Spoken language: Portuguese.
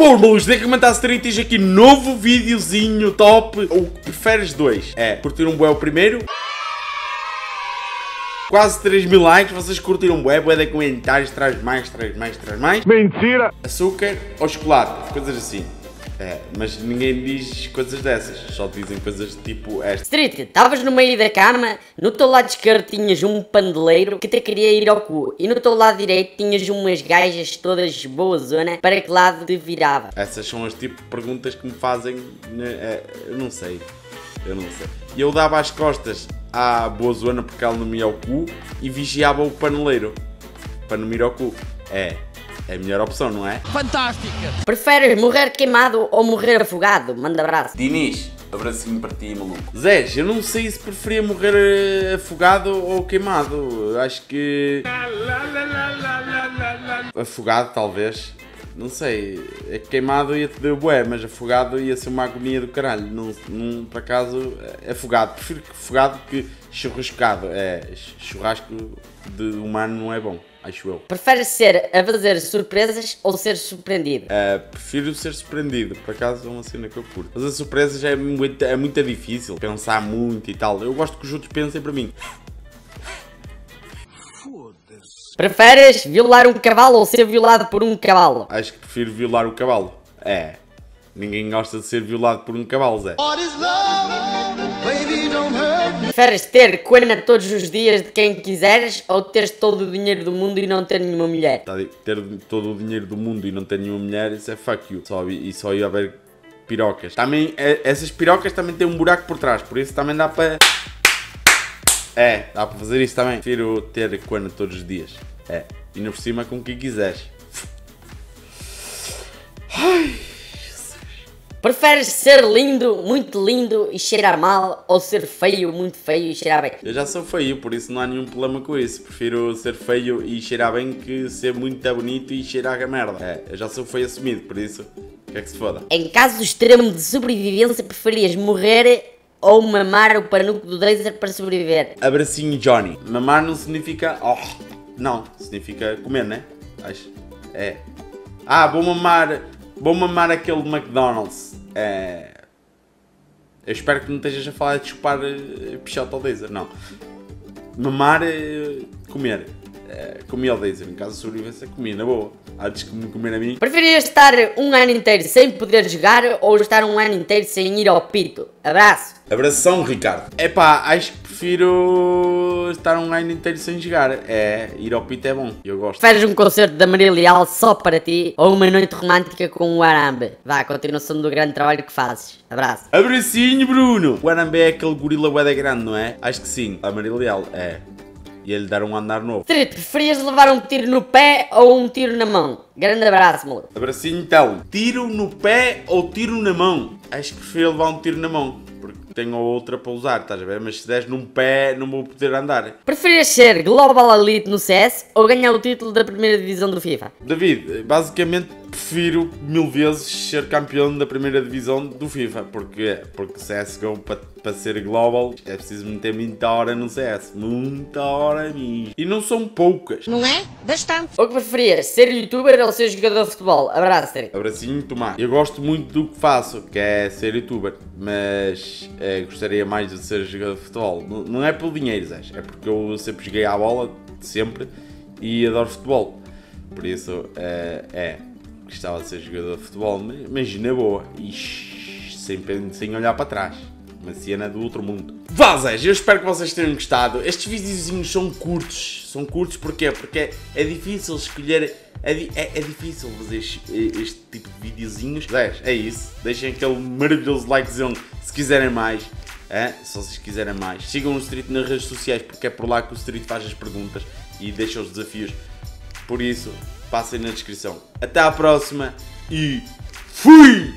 Pô, Luz, tem que comentar Street tens aqui novo videozinho top. Ou preferes dois? É, curtir um bué o primeiro? Quase 3 mil likes, vocês curtiram um bué, bué de comentários, traz mais, traz mais, traz mais. Mentira! Açúcar ou chocolate, coisas assim. É, mas ninguém diz coisas dessas, só dizem coisas tipo esta. Street, estavas no meio da cama, no teu lado esquerdo tinhas um pandeleiro que te queria ir ao cu, e no teu lado direito tinhas umas gajas todas boa zona, para que lado te virava? Essas são as tipo de perguntas que me fazem, né, eu não sei, eu não sei. E eu dava as costas à boa zona porque ela não me ia ao cu e vigiava o paneleiro para não me ir ao cu. É, é a melhor opção, não é? Fantástica! Preferes morrer queimado ou morrer afogado? Manda abraço. Diniz, abracinho para ti, maluco. Zé, eu não sei se preferia morrer eh, afogado ou queimado. Acho que. Afogado, talvez. Não sei. É que queimado ia te dar bué, mas afogado ia ser uma agonia do caralho. Não, não, por acaso, eh, afogado. Prefiro que afogado que churrascado. É, churrasco de humano não é bom, acho eu. Preferes ser a fazer surpresas ou ser surpreendido? Uh, prefiro ser surpreendido, por acaso é uma cena que eu curto. Fazer surpresas é muito, é muito difícil, pensar muito e tal. Eu gosto que os outros pensem para mim. Preferes violar um cavalo ou ser violado por um cavalo? Acho que prefiro violar o cavalo. É. Ninguém gosta de ser violado por um cavalo, Zé. Preferes ter coena todos os dias de quem quiseres ou teres todo o dinheiro do mundo e não ter nenhuma mulher? Tá, ter todo o dinheiro do mundo e não ter nenhuma mulher, isso é fuck you. Só, e só ia haver pirocas. Também, é- essas pirocas também têm um buraco por trás, por isso também dá para. É, dá para fazer isso também. Prefiro ter coena todos os dias. É. E por cima com quem quiseres. Preferes ser lindo, muito lindo e cheirar mal ou ser feio, muito feio e cheirar bem? Eu já sou feio, por isso não há nenhum problema com isso. Prefiro ser feio e cheirar bem que ser muito bonito e cheirar a merda. É, eu já sou feio assumido, por isso, o que é que se foda? Em caso extremo de sobrevivência, preferias morrer ou mamar o panuco do Drazer para sobreviver? Abracinho Johnny. Mamar não significa. Oh, não, significa comer, né? Acho. É. Ah, vou mamar. Vou mamar aquele McDonald's. É. Eu espero que não estejas a falar de chupar uh, pichote ao laser, não. Mamar é comer. É, comi ao laser, em caso de sobrevivência, comi, na boa. Antes que me comer a mim. Preferias estar um ano inteiro sem poder jogar ou estar um ano inteiro sem ir ao pito? Abraço! Abração, Ricardo. É pá, acho que prefiro estar um ano inteiro sem jogar. É, ir ao pito é bom, eu gosto. Preferes um concerto da Maria Leal só para ti ou uma noite romântica com o Arambe? Vá, continuação do grande trabalho que fazes. Abraço. Abracinho, Bruno! O Arambe é aquele gorila bué grande, não é? Acho que sim. A Maria Leal, é. E ele dar um andar novo. Street, preferias levar um tiro no pé ou um tiro na mão? Grande abraço, maluco. Abracinho então. Tiro no pé ou tiro na mão? Acho que prefiro levar um tiro na mão. Porque tenho outra para usar, estás a ver? Mas se des num pé, não vou poder andar. Preferias ser Global Elite no CS ou ganhar o título da primeira divisão do FIFA? David, basicamente prefiro mil vezes ser campeão da primeira divisão do FIFA. Porque, porque CSGO para pa ser global é preciso meter muita hora no CS. Muita hora mesmo. E não são poucas. Não é? Bastante. Ou que preferias ser youtuber ou ser jogador de futebol? Abraço, Street. Abracinho, tomar. Eu gosto muito do que faço, que é ser youtuber. Mas eh, gostaria mais de ser jogador de futebol. Não, não é pelo dinheiro, Zé. É porque eu sempre joguei à bola, sempre. E adoro futebol. Por isso, eh, é gostava de ser jogador de futebol, mas na boa, Ixi, sem, sem olhar para trás. Uma cena do outro mundo. Vazes, eu espero que vocês tenham gostado. Estes videozinhos são curtos. São curtos porquê? Porque é, é difícil escolher. É, é, é, difícil fazer este, este tipo de videozinhos. Zés, é isso. Deixem aquele maravilhoso likezão se quiserem mais. É? Se vocês quiserem mais. Sigam o Street nas redes sociais porque é por lá que o Street faz as perguntas e deixa os desafios. Por isso, passem na descrição. Até à próxima e fui!